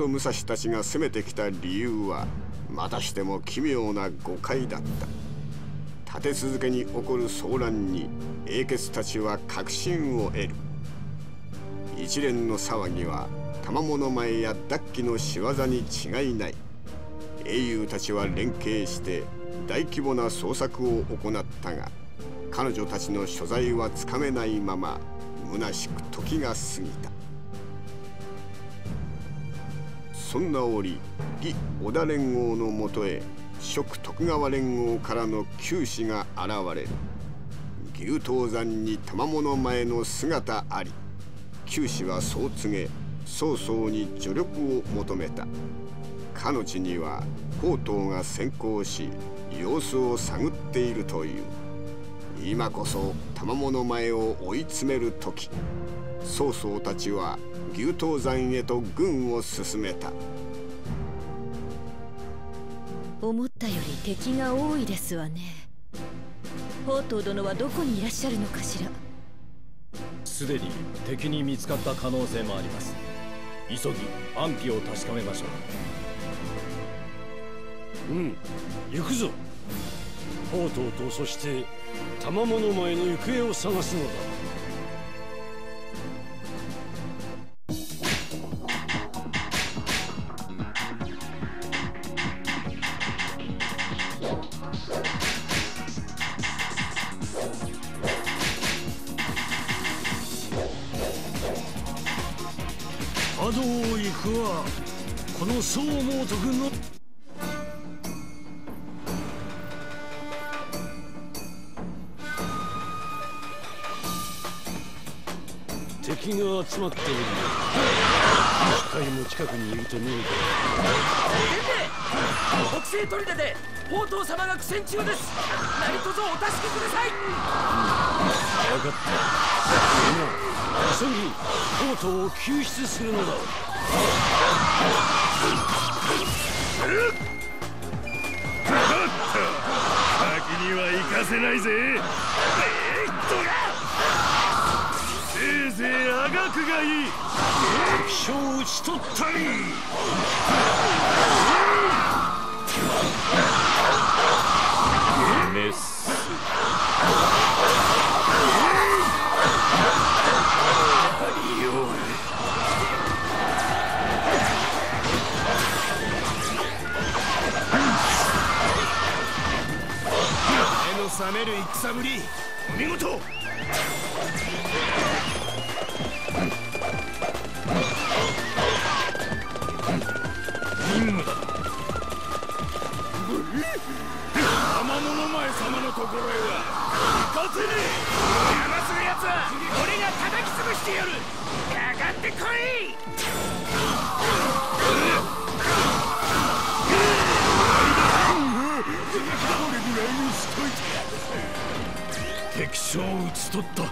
源武蔵たちが攻めてきた理由はまたしても奇妙な誤解だった。立て続けに起こる騒乱に英傑たちは確信を得る。一連の騒ぎは賜物前や脱旗の仕業に違いない。英雄たちは連携して大規模な捜索を行ったが彼女たちの所在はつかめないまま虚しく時が過ぎた。そんな折義織田連合のもとへ蜀徳川連合からの旧使が現れる。牛刀山に賜物前の姿あり旧使はそう告げ曹操に助力を求めた。かの地には宝刀が先行し様子を探っているという。今こそ賜物前を追い詰める時。曹操たちは牛刀山へと軍を進めた。思ったより敵が多いですわね。宝刀殿はどこにいらっしゃるのかしら。すでに敵に見つかった可能性もあります。急ぎ安否を確かめましょう。うん行くぞ。宝刀とそして賜物前の行方を探すのだ総猛徳の。敵が集まっておる機械も近くにいると見える。北西砦で宝刀様が苦戦中です。何卒お助けください。分かった。今急ぎ宝刀を救出するのだ。先には行かせないぜ。えいっとせいぜいあがくがいい。敵将を討ち取ったり。メス。目の覚める戦ぶり。お見事。任務だ。天物前様のところへは。行かせねえ邪魔する奴は俺が叩き潰してやる。かかってこい。敵将を討ち取った。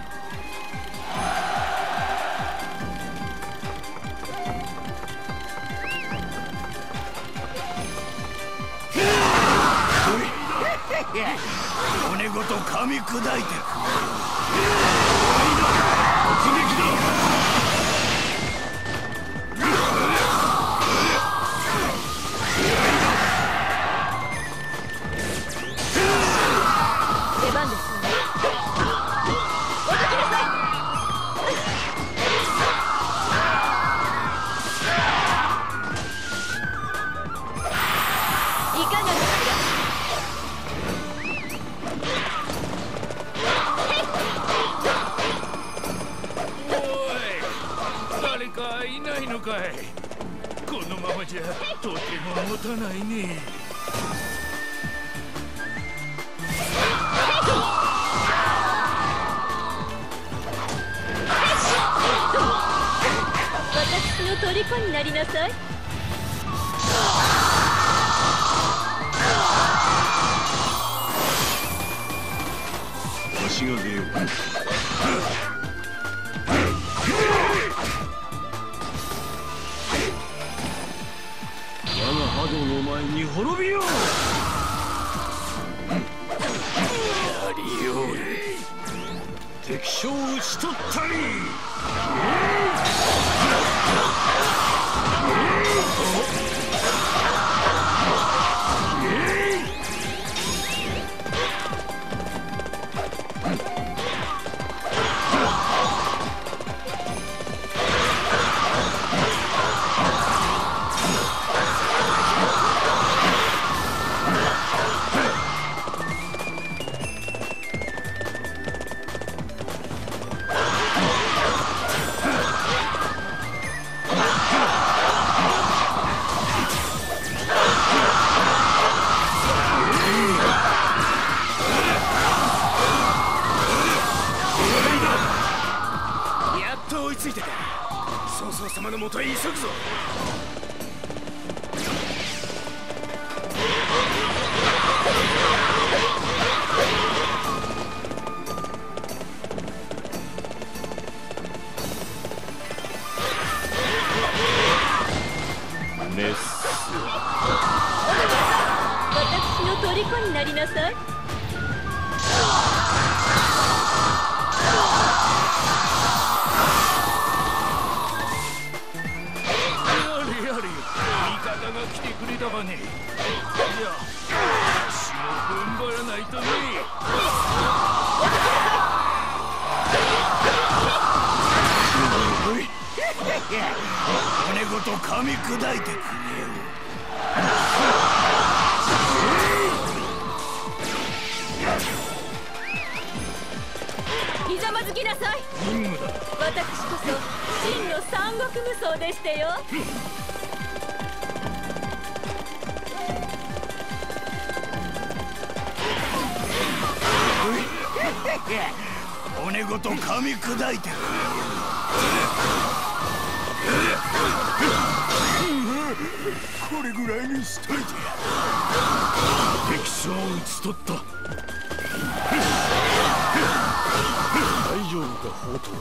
骨ごと噛み砕いてままじゃとても持たないね。私の虜になりなさい。わしが出ようりよう敵将を討ち取ったり。やひざまずきなさい。任務だ。私こそ真の三国無双でしてよ。骨ごと噛み砕いてくれこれぐらいにしといて敵将を討ち取った。大丈夫か宝刀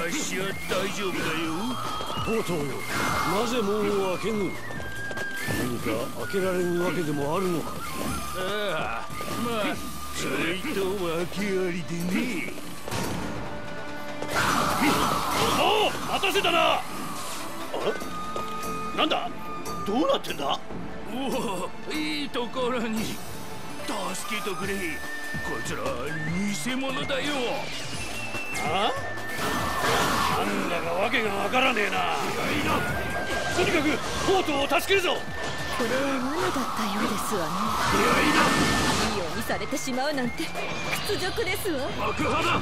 わしは大丈夫だよ宝刀よなぜ門を開けぬ何か開けられぬわけでもあるのかああまあちょいと訳ありでねおお待たせたなあなんだどうなってんだおおいいところに助けてくれこいつら偽物だよ。あ？なんだかわけがわからねえな。とにかく宝刀を助けるぞ。これは罠だったようですわね。いいようにされてしまうなんて屈辱ですわ。爆破だ。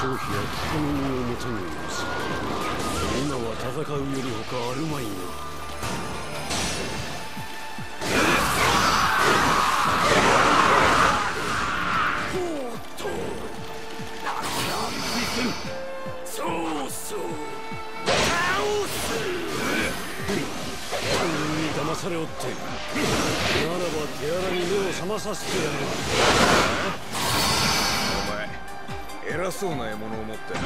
張飛や着物を持たぬ様子今は戦うより他あるまいなそうそう倒す犯人に騙されおってな。らば手荒に目を覚まさせてやるお前偉そうな獲物を持ってな。お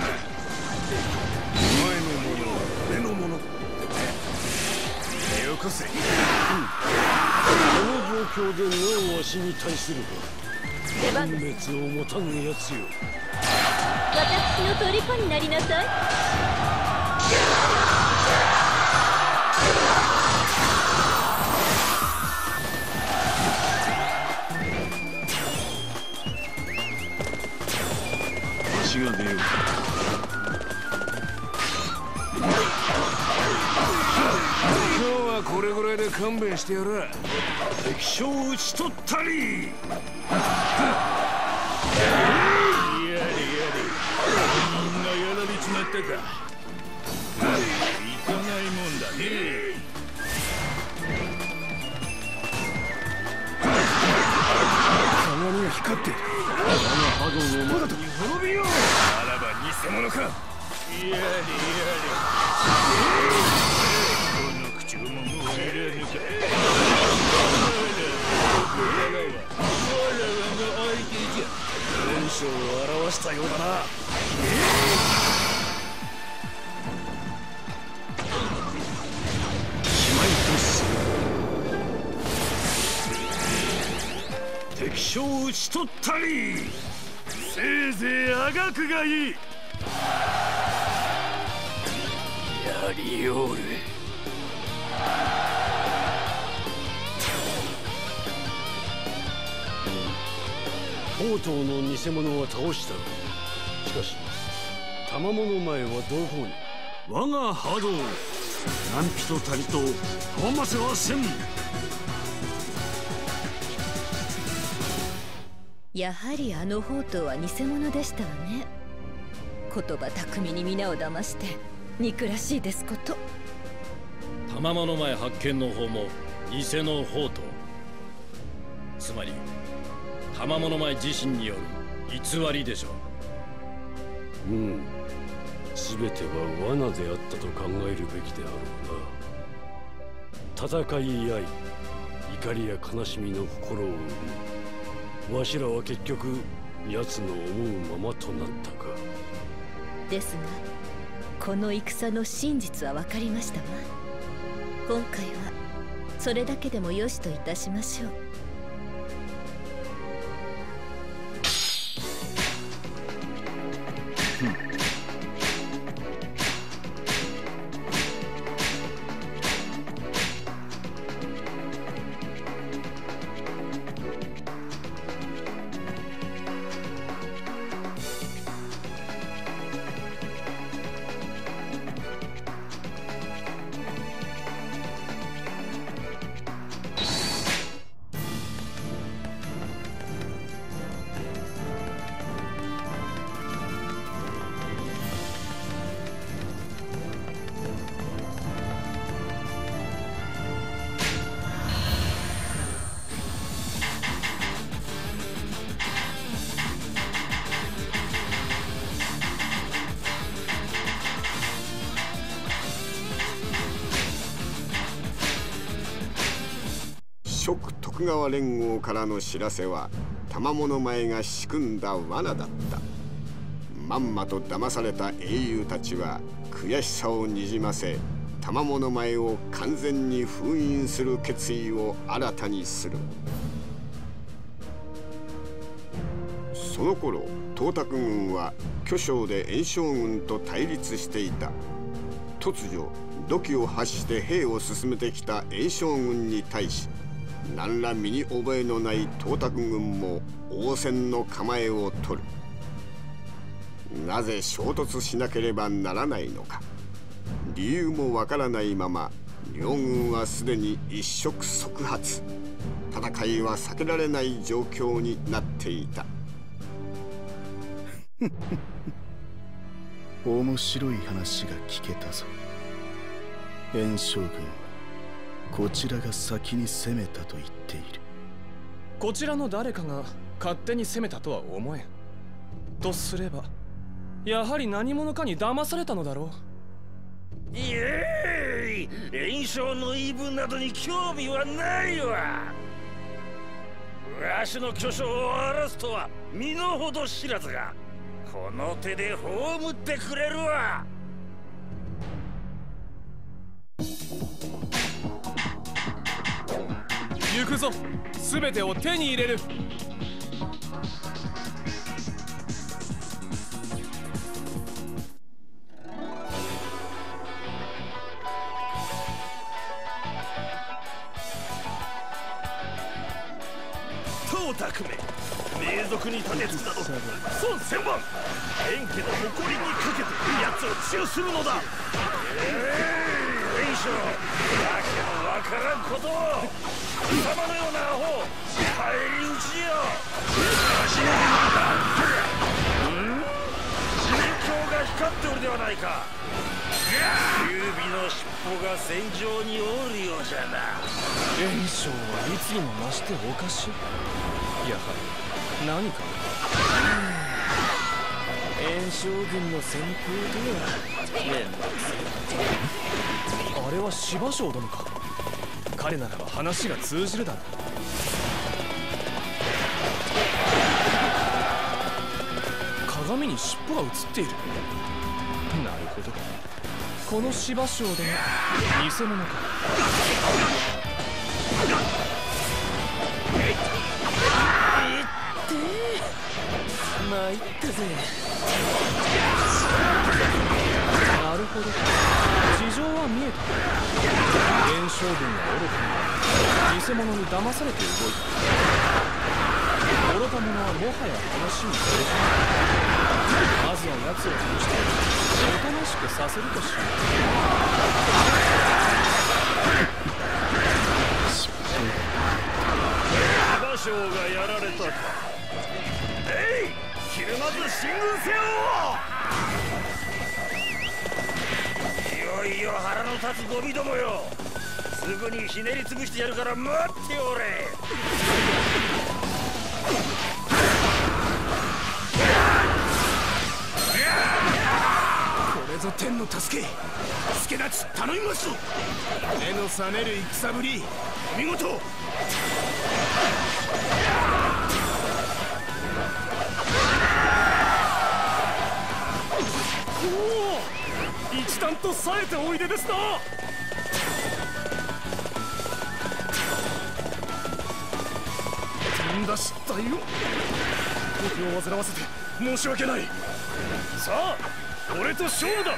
前のものは俺のもの。よこせこの状況でなおわしに対するか出番分別を持たぬやつよ私の虜になりなさい。足が出よう。これぐらいで勘弁してやる敵将を討ち取ったり。れちまった。か行かないもんだね鏡が光っているハドのまだと滅びよ。うあらば偽物か。やれやれこの口をももういらぬか。わらわらの相手じゃ本性を表したようだな。しまる敵将を討ち取ったり。せいぜいあがくがいい。はりおる。宝刀の偽物は倒したしかし賜物前はどこに。我が波動。何人たりと阻ませはせん。やはりあの宝刀は偽物でしたわね。言葉巧みに皆を騙して憎らしいですこと。賜物前発見の方も偽の宝刀つまり賜物前自身による偽りでしょう。うん。全ては罠であったと考えるべきであろうな。戦い合い怒りや悲しみの心を生むわしらは結局奴の思うままとなったか。ですがこの戦の真実は分かりましたわ。今回はそれだけでもよしといたしましょう。川連合からの知らせは賜物前が仕組んだ罠だった。まんまと騙された英雄たちは悔しさをにじませ賜物前を完全に封印する決意を新たにする。その頃東卓軍は巨匠で炎将軍と対立していた。突如土器を発して兵を進めてきた炎将軍に対し何ら身に覚えのない東卓軍も応戦の構えを取る。なぜ衝突しなければならないのか。理由もわからないまま両軍はすでに一触即発。戦いは避けられない状況になっていた。面白い話が聞けたぞ。炎将軍。こちらが先に攻めたと言っている。こちらの誰かが勝手に攻めたとは思えん。とすればやはり何者かに騙されたのだろう。イエーイ！炎症の言い分などに興味はないわ！わしの巨匠を荒らすとは身の程知らずがこの手で葬ってくれるわ行くぞ。全てを手に入れる。董卓め名族に立てつくなど孫千万円家の誇りにかけて奴を治癒するのだ。えー、炎症わけのわからんことを貴様のようなアホ返り討ちよ初めてなんかん人鏡が光っておるではないか。劉備の尻尾が戦場におるようじゃな炎症はいつにも増しておかしいやはり何か炎将軍の戦法とは。面倒くせあれは芝生殿か。彼ならば話が通じるだろう。鏡に尻尾が映っている。なるほど。この芝生殿偽物か。参ったぜ。なるほど。事情は見えた。袁将軍は愚か。に偽物に騙されて動いた。愚か者はもはや話に触れない。まずは奴を通しておとなしくさせるとしよ馬将がやられたか。えいひるまず進軍せよ。よいよ腹の立つゴミどもよ。すぐにひねりつぶしてやるから待っておれ。これぞ天の助け。助立ち頼みますぞ。目の覚める戦ぶり。お見事う一段と冴えておいでですな。んだ失態よ僕を煩わせて申し訳ない。さあ俺と勝負だ。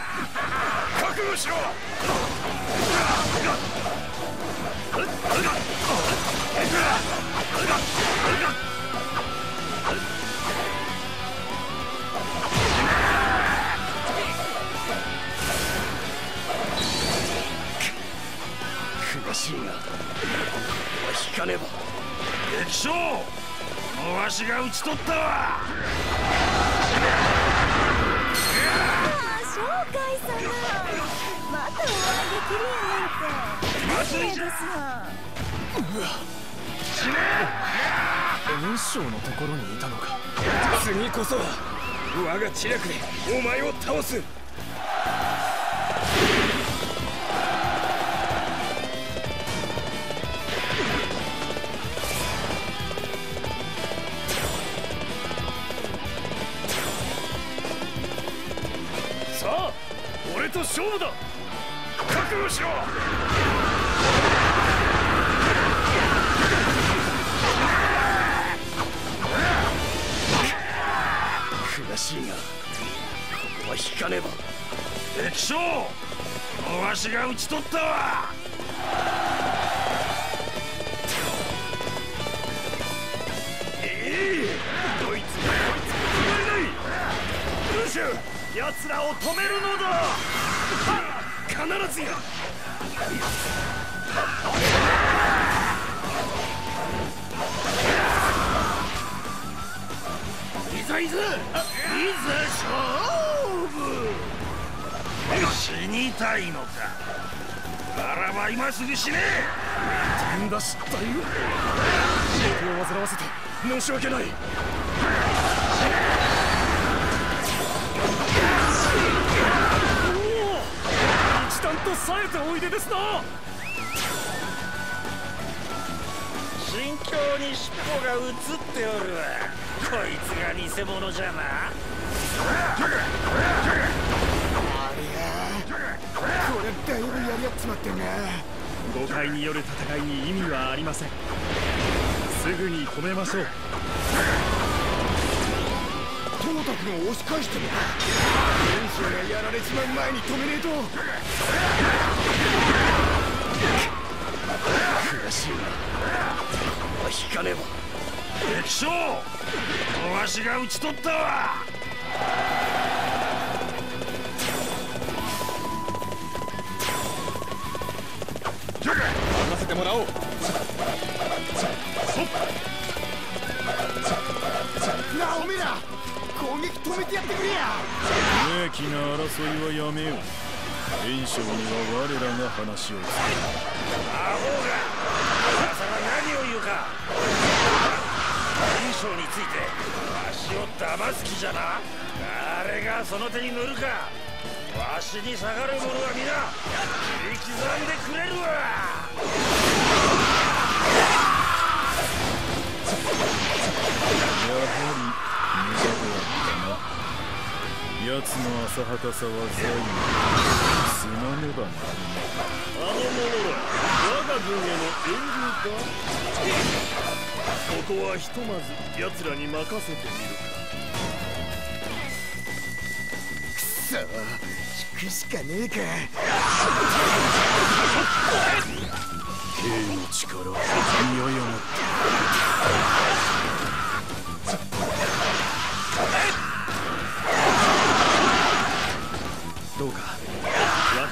覚悟しろ。悔しがここは引かねば敵将もうわしが討ち取ったわ紹介様またお会いできるやなんて綺麗ですわ袁紹のところにいたのか次こそは我が知略でお前を倒すしろ悔しいがここは引かねば。敵将もうわしが討ち取ったわ。ええどいつがこいつが止まれないルシュ奴らを止めるのだ。はっ必ずや。いざいざいざ勝負。死にたいのか。ならば今すぐ死ね。んだ失態よ。僕を煩わせて申し訳ない。一段と冴えておいでですな。慎重に尻尾が映っておるわ。こいつが偽物じゃな。これだいぶやり合っちまってんな。誤解による戦いに意味はありません。すぐに止めましょう東卓が押し返しても天使がやられちまう前に止めねえと。悔しいなここは引かねば敵将わしが討ち取ったわ。任せてもらおう。なあおめえら止めてやってくれや。無益な争いはやめよう。袁紹には我らが話をするアホが。今さら何を言うか。袁紹についてわしを騙す気じゃな。誰がその手に乗るか。わしに下がる者は皆の浅はかさは在にすまねばなあの者ら我が軍への援軍かここはひとまず奴らに任せてみるか。くそしくしかねえか剣の力いよいよも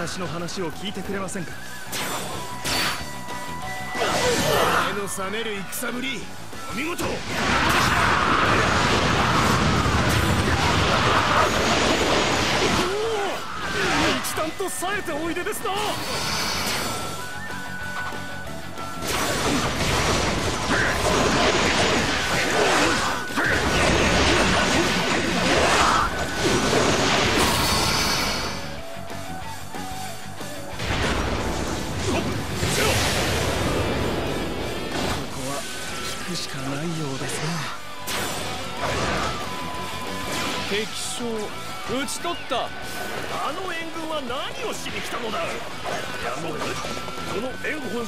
私の話を聞いてくれませんか？目の覚める戦ぶりお見事！一段と冴えておいでですな！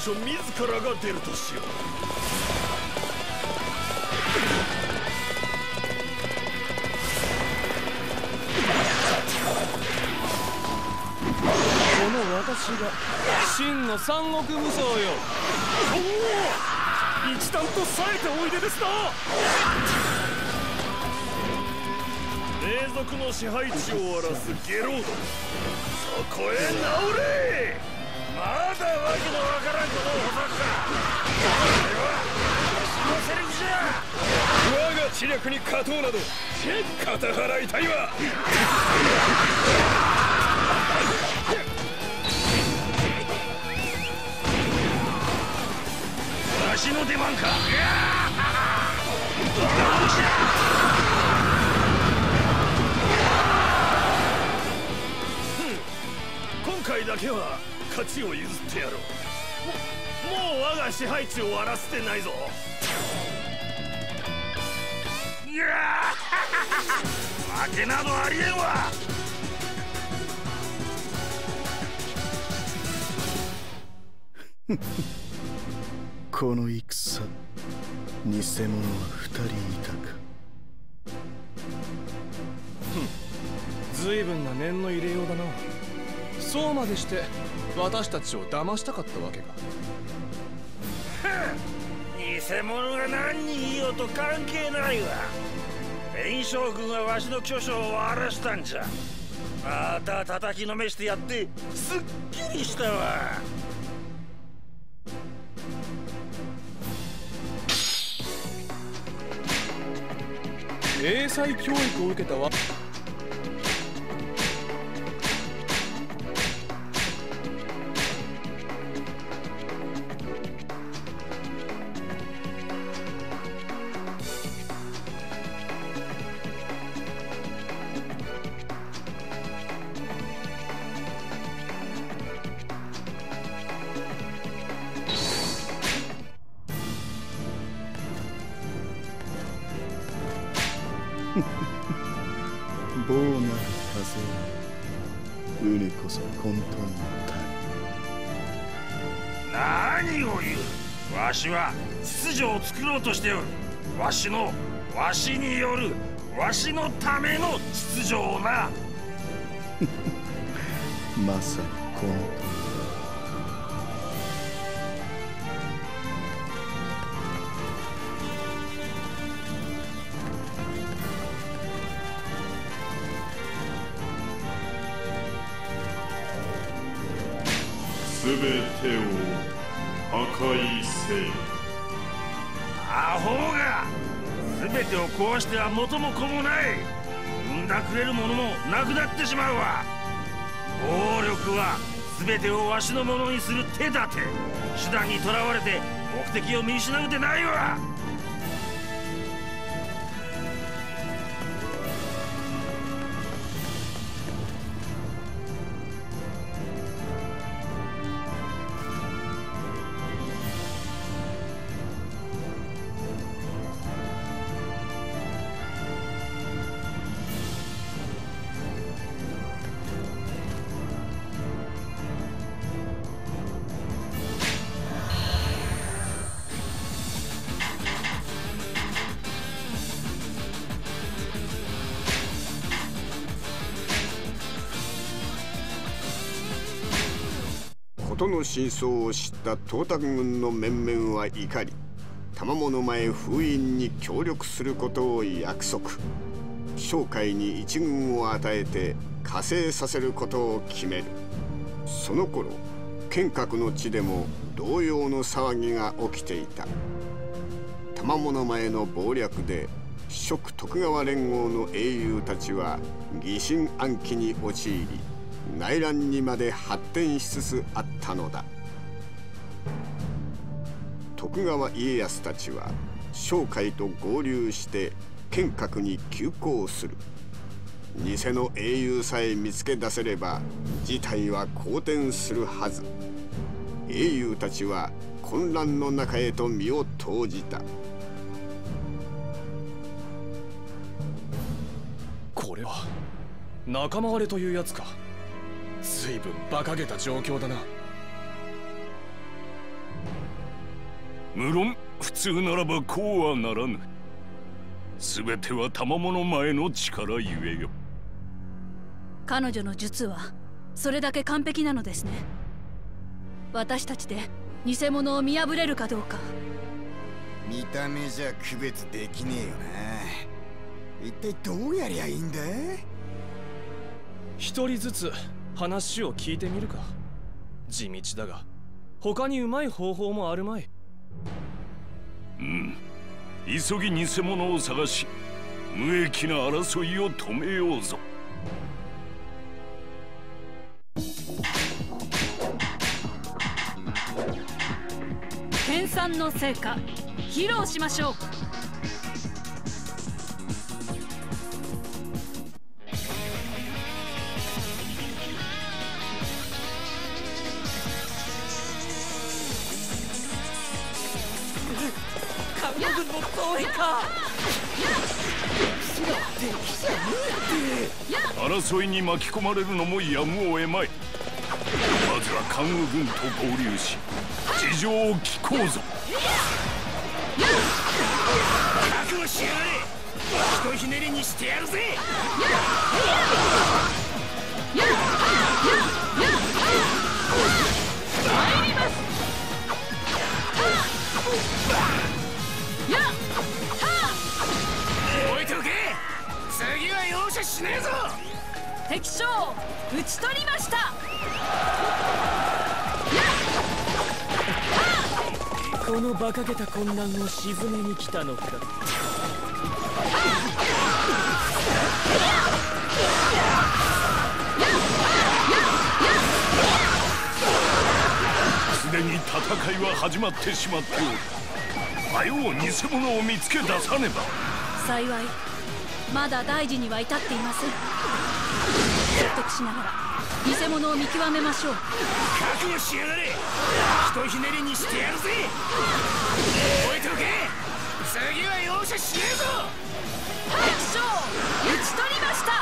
援本書自らが出るとしよう。この私が真の三国無双よ。おお一段と冴えておいでですな。霊族の支配地を荒らすゲロードそこへ直れまだわけのわからんことをほざくか。これは私のセリフじゃ我が知略に勝とうなど肩払いたいわ。わしの出番か。今回だけは勝ちを譲ってやろう。ももう我が支配地を荒らせてないぞ。いやー。負けなどありえんわ。この戦偽物は二人いたか。随分な念の入れようだなそうまでして私たちを騙したかったわけか。偽物が何人いようと関係ないわ。炎将軍はわしの巨匠を荒らしたんじゃ。また叩きのめしてやってすっきりしたわ。英才教育を受けたわしは秩序を作ろうとしておる。わしのわしによるわしのための秩序をな。まさにこのては元も子もない産んだくれるももなくなってしまうわ。暴力は全てをわしのものにする手立て。手段にとらわれて目的を見失うでないわ。真相を知った東卓軍の面々は怒り賜物前封印に協力することを約束。商会に一軍を与えて加勢させることを決める。その頃剣閣の地でも同様の騒ぎが起きていた。賜物前の謀略で蜀徳川連合の英雄たちは疑心暗鬼に陥り内乱にまで発展しつつあったのだ。徳川家康たちは商会と合流して剣閣に急行する。偽の英雄さえ見つけ出せれば事態は好転するはず。英雄たちは混乱の中へと身を投じた。これは仲間割れというやつか。随分馬鹿げた状況だな。無論普通ならばこうはならぬ。全ては賜物前の力ゆえよ。彼女の術はそれだけ完璧なのですね。私たちで偽物を見破れるかどうか。見た目じゃ区別できねえよな。一体どうやりゃいいんだ？一人ずつ話を聞いてみるか。地道だが他にうまい方法もあるまい。うん。急ぎ偽物を探し無益な争いを止めようぞ。研鑽の成果披露しましょう軍の総兵か争いに巻き込まれるのもやむを得まい。まずは関羽軍と合流し事情を聞こうぞ。覚悟しやがれ。ひとひねりにしてやるぜ。参ります。赦しねえぞ。敵将討ち取りました。この馬鹿げた混乱を鎮めに来たのか。すでに戦いは始まってしまっておる。早う偽物を見つけ出さねば。幸いまだ大事には至っていません。説得しながら偽物を見極めましょう。覚悟しやがれ。ひとひねりにしてやるぜ。置いておけ。次は容赦しねえぞ。敵将討ち取りました。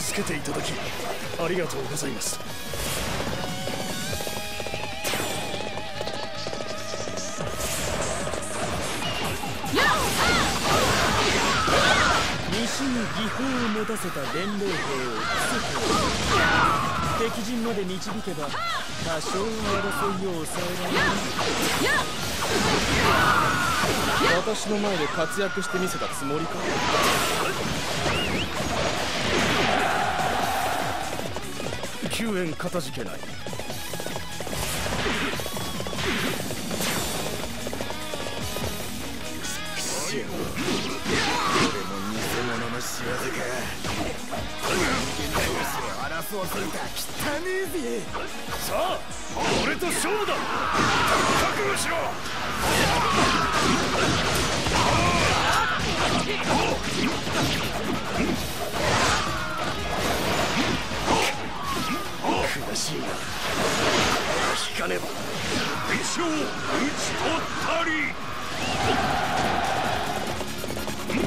助けていただきありがとうございます西に技法を持たせた連盟兵を伏せておく敵陣まで導けば多少の争いを抑えられる。私の前で活躍してみせたつもりか？救援かたじけない。しよこれも偽物の仕業か人間同士を争わせるか汚ねえぜさあ俺と勝負だ。覚悟しろ。悔しいな引かねば敵将討ち取ったり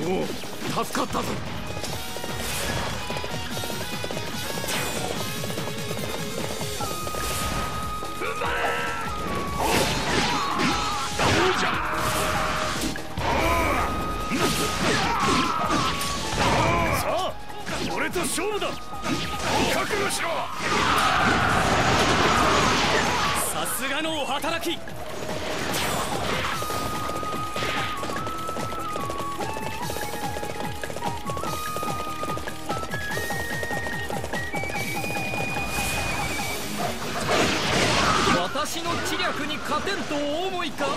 おお助かったぞ。俺と勝負だ。覚悟しろ。さすがのお働き。私の知略に勝てんとお思いか？こ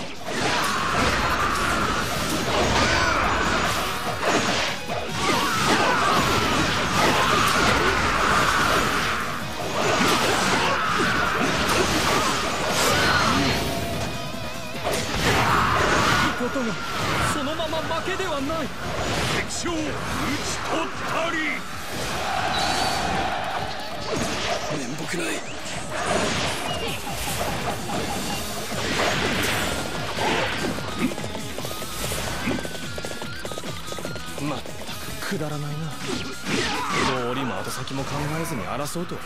とがそのまま負けではない。敵将討ち取ったり。面目ないまったくくだらないな。道理も後先も考えずに争うとは。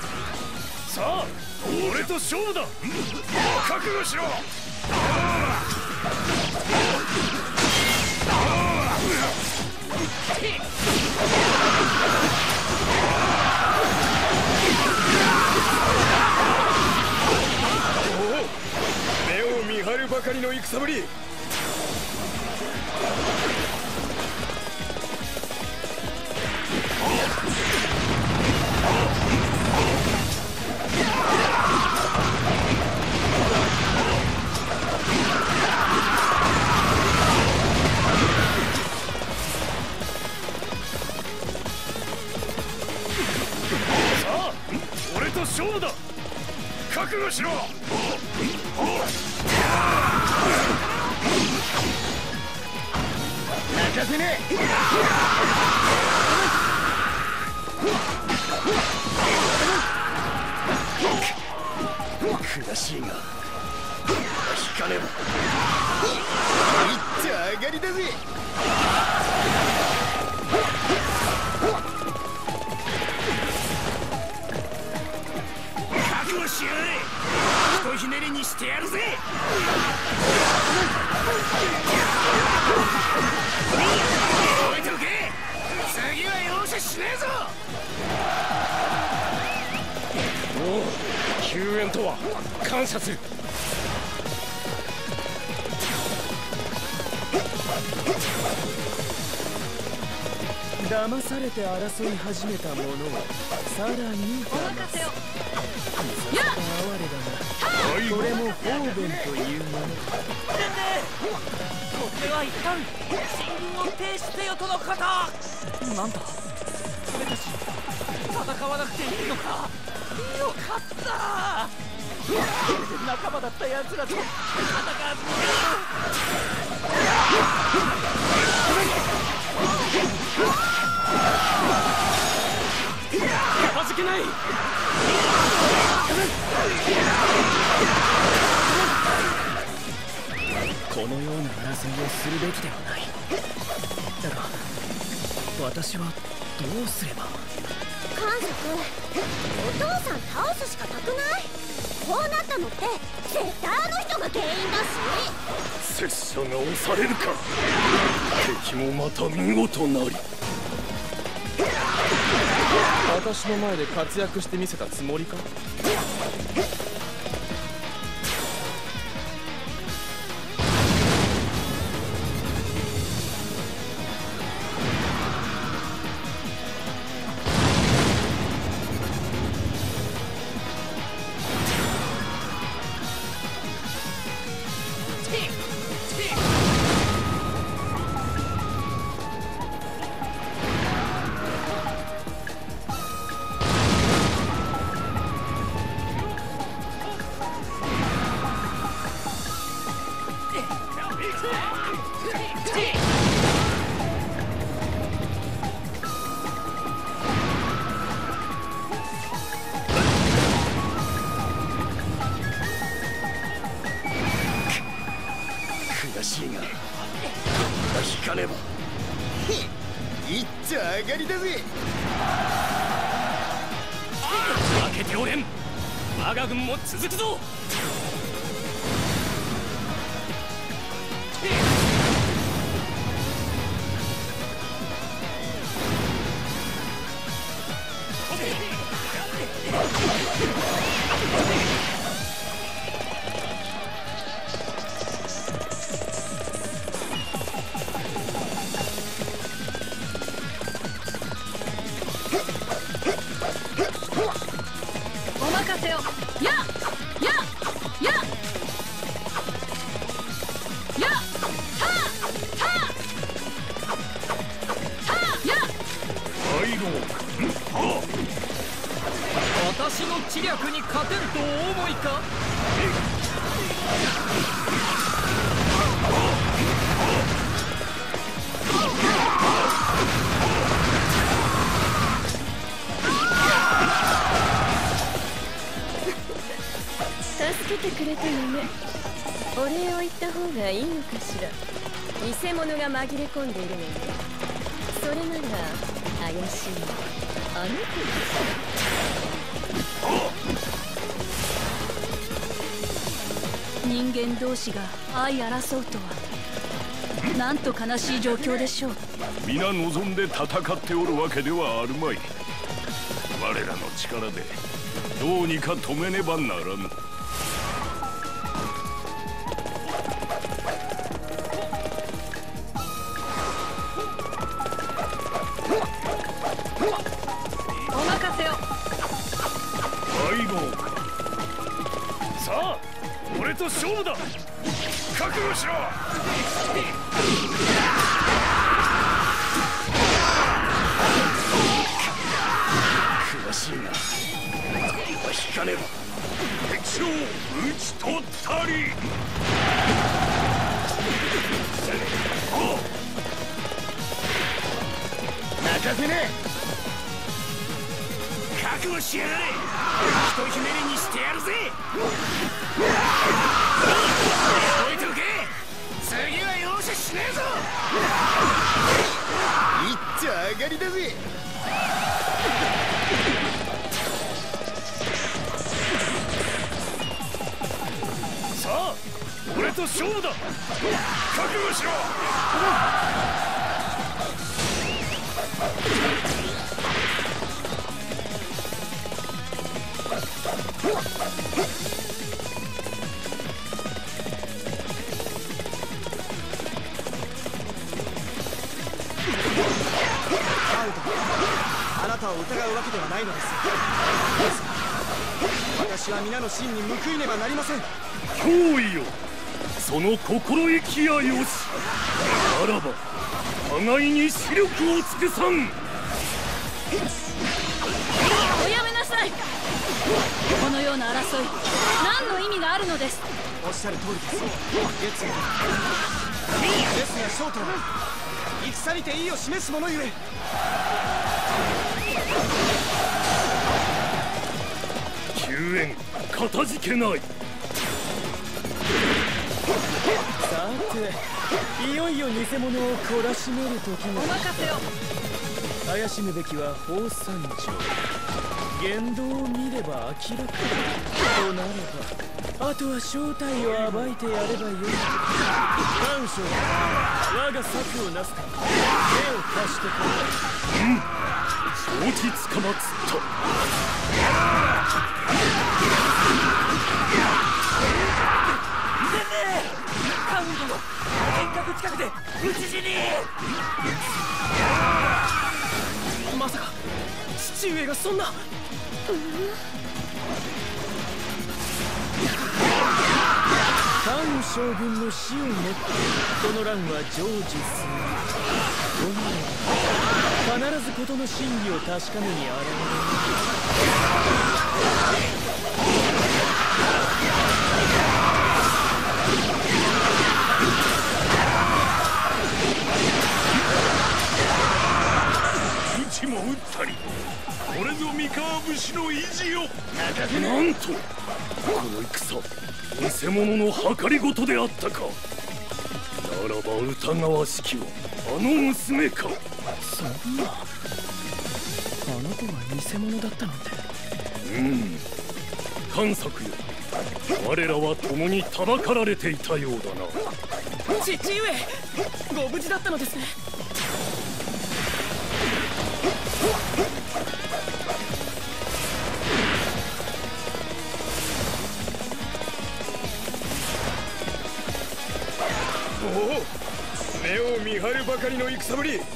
さあ俺と勝負だ。覚悟しろ。を見張るばかりの戦ぶり。俺と勝負だ。覚悟しろ。かせね悔しいが引かねば。いっちゃ上がりだぜ。覚悟しやがれ。ひとひねりにしてやるぜ。救援とは感謝する。騙されて争い始めた者はさらに騙す。いざと哀れだがこれも方便というものだこれは一旦進軍を停止せよとのこと。なんだ？俺たち戦わなくていいのか？よかった仲間だった奴らと戦わかたじけないこのよう。な争いをするべきではないだが私はどう。すれば観察お父さん倒すしかなくない。こうなったのって絶対あの人が原因だし。拙者が押されるか。敵もまた見事なり。私の前で活躍してみせたつもりか？紛れ込んでいるのね。それなら怪しい。のあの子。です人間同士が相争うとはなんと悲しい状況でしょう。皆望んで戦っておるわけではあるまい。我らの力でどうにか止めねばならぬ。の真に報いねばなりません。脅威よその心意気やよし。ならば互いに視力を尽くさん。おやめなさい。このような争い何の意味があるのです。おっしゃる通りです。月ですが翔太は戦にて意を示す者ゆえ救援かたじけない。さていよいよ偽物を懲らしめる時がお任せを。怪しむべきは宝三条言動を見れば明らかとなればあとは正体を暴いてやればよい。短所我が策をなすため手を貸してくれ。うん。承知つかまつった遠隔近くで討ち死に。まさか父上がそんな、カン将軍の死をもってこの乱は成就する。となれば必ず事の真偽を確かめに現れる。ちも撃ったりこれぞ三河武士の意地よなんとこの戦偽物の計りごとであったか。ならば疑わしきはあの娘か。そんな。あの子が偽物だったなんて。うん。探索よ。我らは共にたばかられていたようだな。父上ご無事だったのですねおお目を見張るばかりの戦ぶり。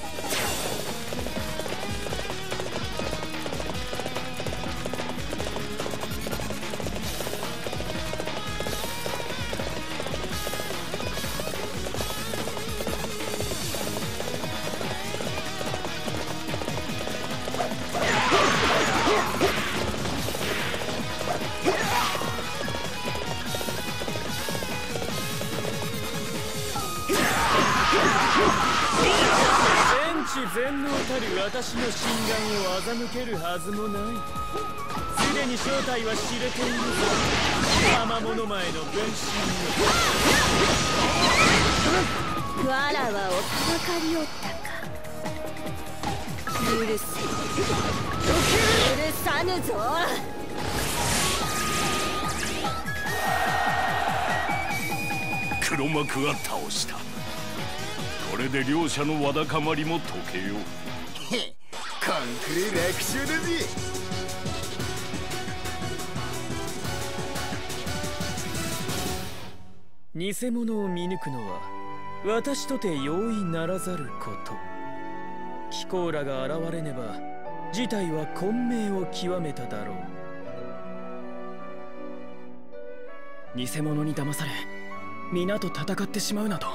はずもないすでに正体は知れているぞ魔物前の分身わらわをたばかりおったか許す許さぬぞ黒幕は倒した。これで両者のわだかまりも解けよう。ンクリ楽勝だぜ偽物を見抜くのは私とて容易ならざること。貴公らが現れねば事態は混迷を極めただろう。偽物に騙され皆と戦ってしまうなど。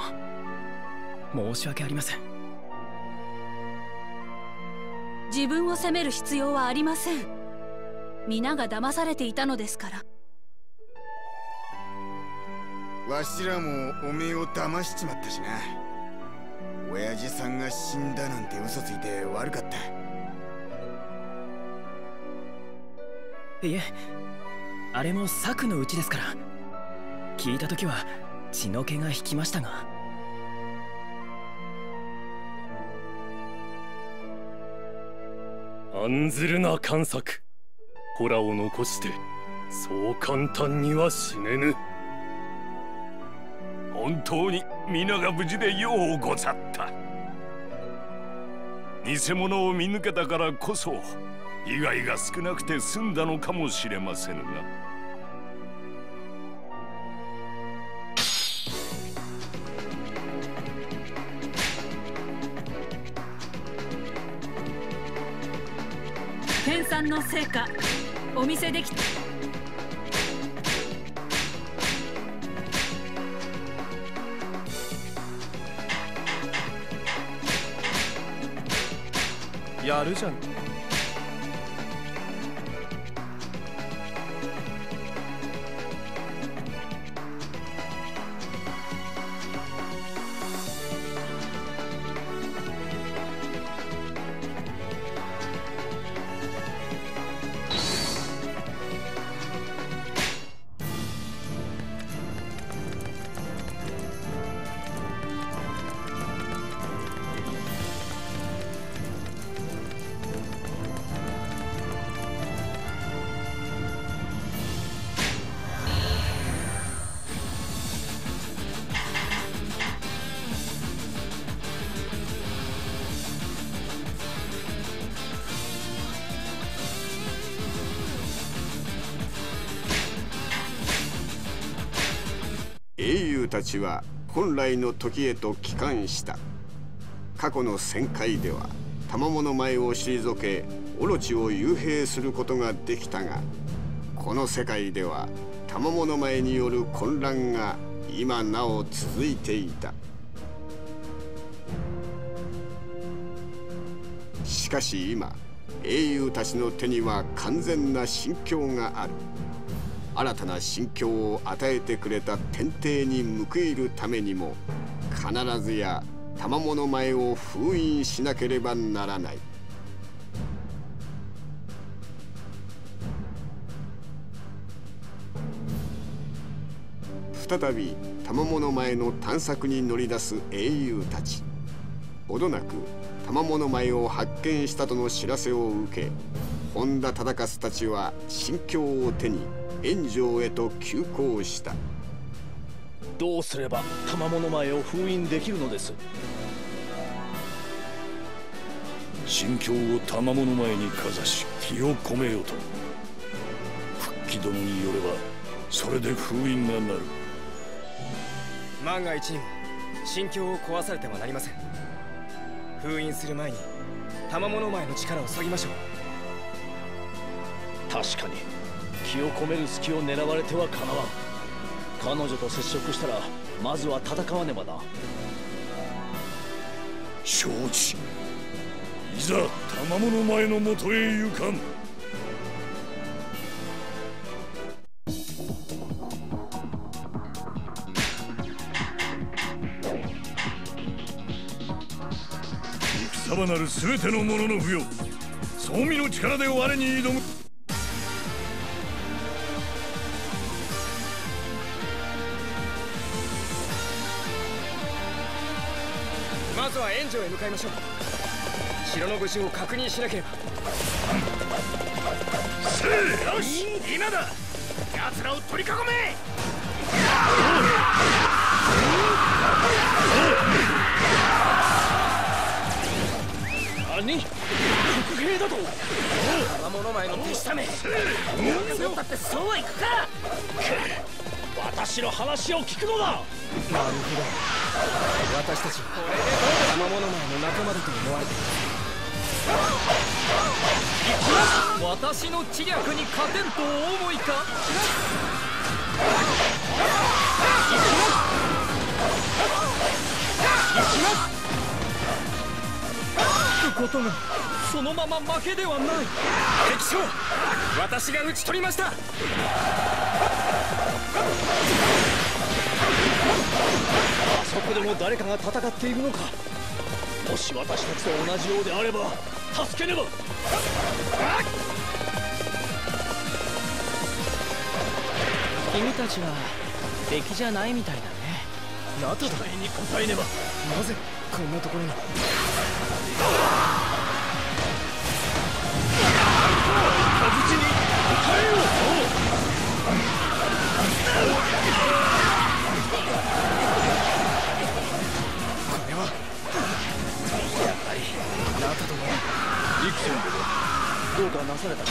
申し訳ありません。自分を責める必要はありません。皆が騙されていたのですから。わしらもおめえを騙しちまったしな。親父さんが死んだなんて嘘ついて悪かった。いえあれも策のうちですから。聞いた時は血の気が引きましたが案ずるな観察ホラを残してそう簡単には死ねぬ。本当に皆が無事でようござった。偽物を見抜けたからこそ被害が少なくて済んだのかもしれませぬが。さんの成果お見せできた。やるじゃん。たちは本来の時へと帰還した。過去の戦会では賜物前を退けオロチを幽閉することができたがこの世界では賜物前による混乱が今なお続いていた。しかし今英雄たちの手には完全な心境がある。新たな心境を与えてくれた天帝に報いるためにも必ずや賜物前を封印しなければならない。再び賜物前の探索に乗り出す英雄たち。ほどなく賜物前を発見したとの知らせを受け本田忠勝たちは心境を手に。炎上へと急行した。どうすれば賜物前を封印できるのです？心境を賜物前にかざし気を込めようと。復帰殿によればそれで封印がなる。万が一にも心境を壊されてはなりません。封印する前に賜物前の力を削ぎましょう。確かに気を込める隙を狙われてはかなわん。彼女と接触したらまずは戦わねばな。承知。いざ賜物前のもとへ行かん。戦束なる全ての者の不要。総身の力で我に挑む。まずは援助へ向かいましょう。城の無事を確認しなければ。よし！今だ！奴らを取り囲め！何？伏兵だと？魔物前の手下め。強ったってそうはいくか！私の話を聞くのだ！なるほど。私たち。は魔物前の仲間だと思われてい私の知略に勝てんとお思いか？ことがそのまま負けではない敵将私が討ち取りましたあそこでも誰かが戦っているのかもし私たちと同じようであれば助けねば。君たちは敵じゃないみたいだね。ナトだに答えねば。なぜこんなところに。雷に答えよこリクセン殿どうかなされたか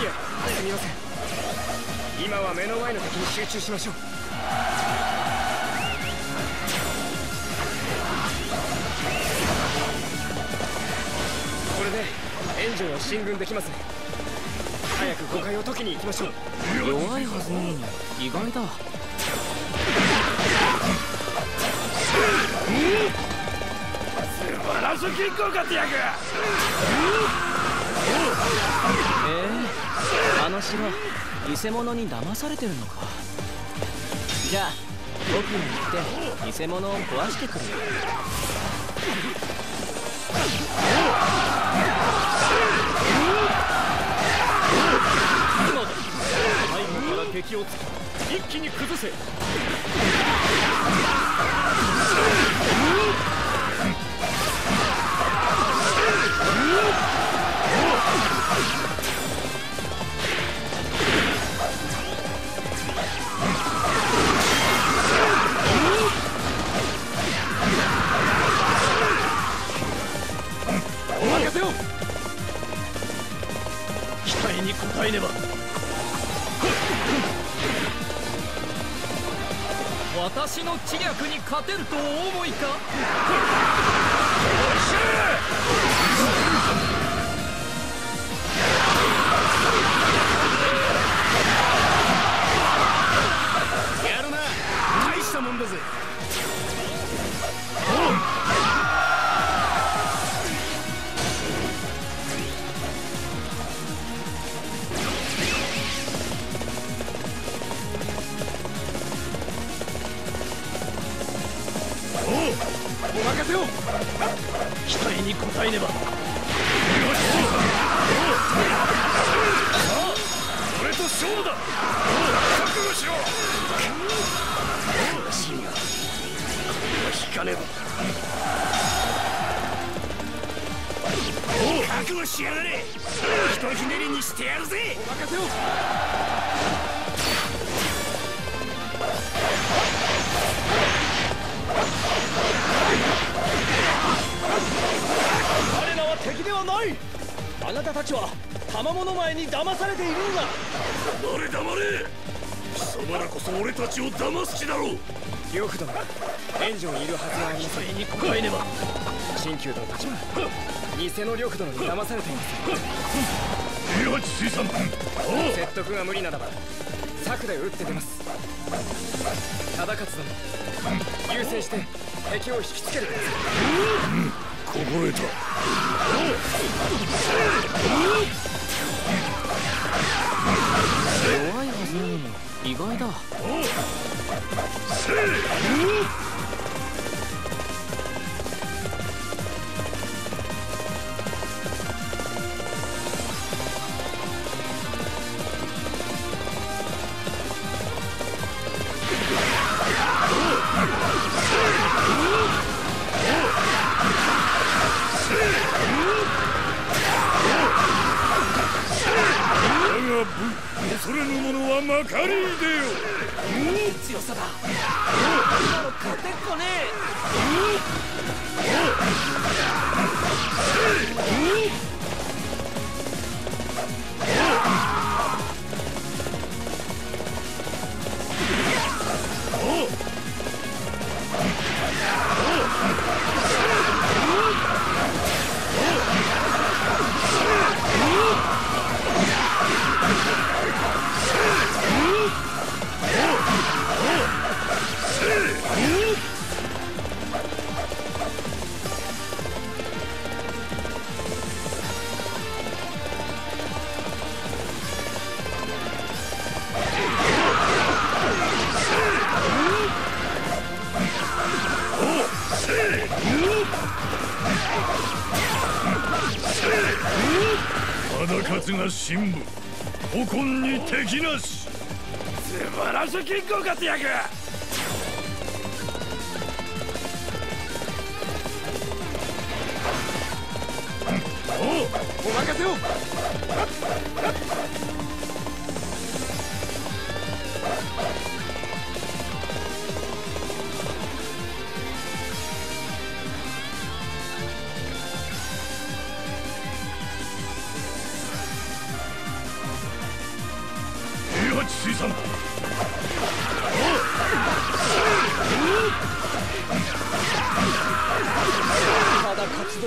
いやすみません今は目の前の敵に集中しましょうこれで援助を進軍できます早く誤解を解きに行きましょう弱いはずなのに意外だバランス銀行かってやくええあの城偽物に騙されてるのか。じゃあ僕が行って偽物を壊してくるよ今だ背後から敵を一気に崩せ待に応えねば。私の知略に勝てるとお思いか？や偽の両夫殿に騙されています平八水産説得が無理ならば策で打って出ます忠勝殿優先して敵を引きつけるくださいこぼれたが武恐れぬ者はまかりいでよ。強さだ。今の勝てっこね忠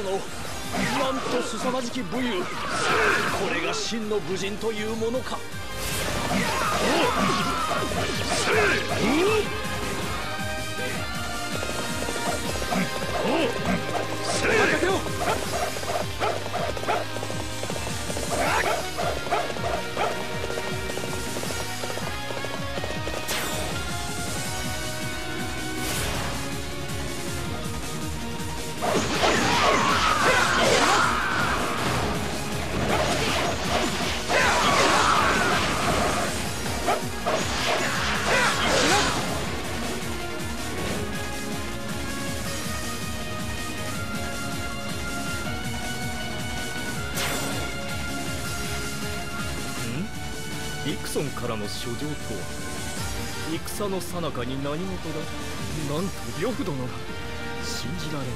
のなんと凄まじき武勇。これが真の武人というものか。おっ。戦の最中に何事だ？なんと呂布殿が。信じられんな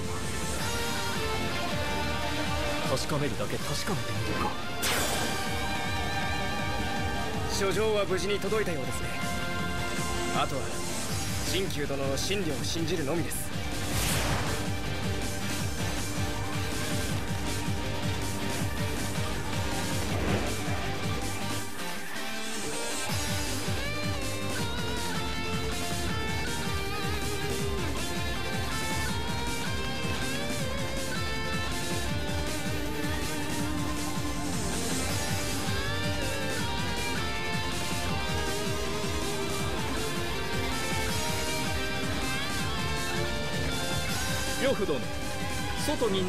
確かめるだけ確かめてみるか。書状は無事に届いたようですね。あとは新旧殿の真理を信じるのみです。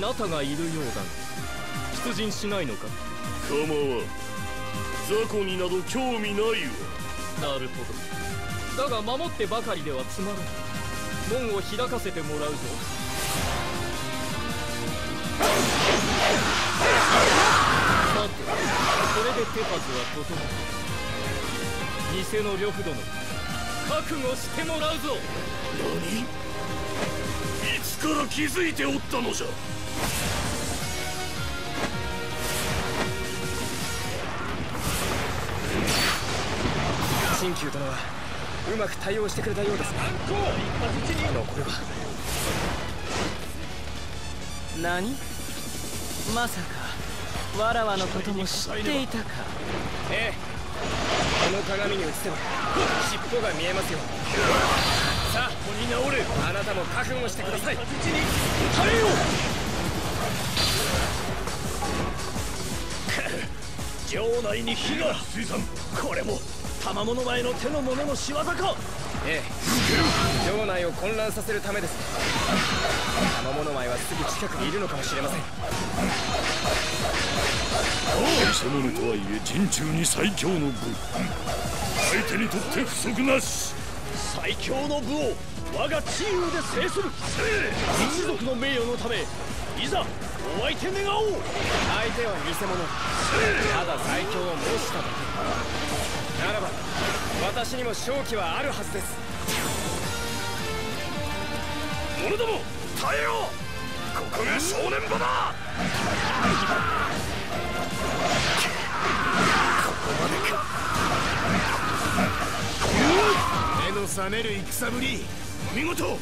外にナタがいるようだが出陣しないのか？構わん。雑魚になど興味ないわ。なるほど。だが守ってばかりではつまらん。門を開かせてもらうぞ。さてこれで手はずは整った偽の呂布殿覚悟してもらうぞ。何？いつから気づいておったのじゃ？新旧殿はうまく対応してくれたようですね。残るは何？まさかわらわのことも知っていたか。ええ。この鏡に映せば尻尾が見えますよ。さあ鬼直れあなたも覚悟してください。耐えよ城内に火が水産これも賜物前の手の者の仕業か。ええ。城内を混乱させるためです。賜物前はすぐ近くにいるのかもしれません。偽物とはいえ陣中に最強の武。相手にとって不足なし。最強の武を我が治癒で制する。一族の名誉のためいざお相手願おう。相手は偽物。ただ最強を申しただけ。ならば私にも勝機はあるはずです。者ども耐えよう。ここが正念場だ。ここまでか。目の覚める戦ぶり。見事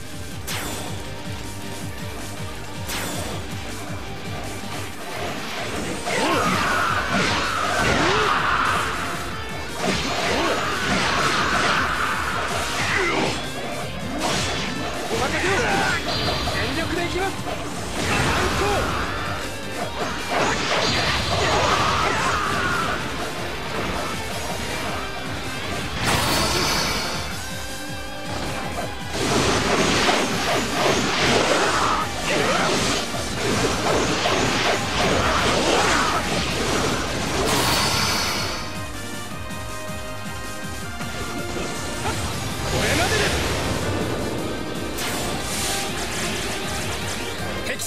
きます。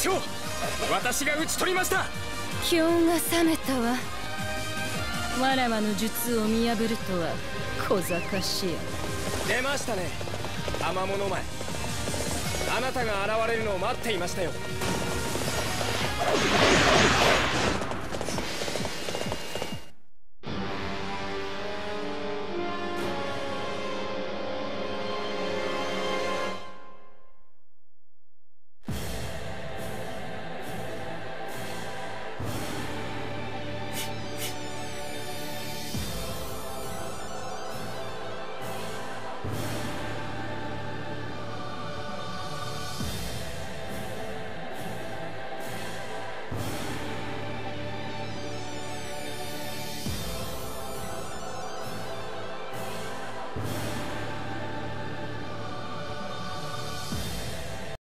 将私が討ち取りました。気温が冷めたわ。わらわの術を見破るとは小賢しい出ましたね。賜物前。あなたが現れるのを待っていましたよ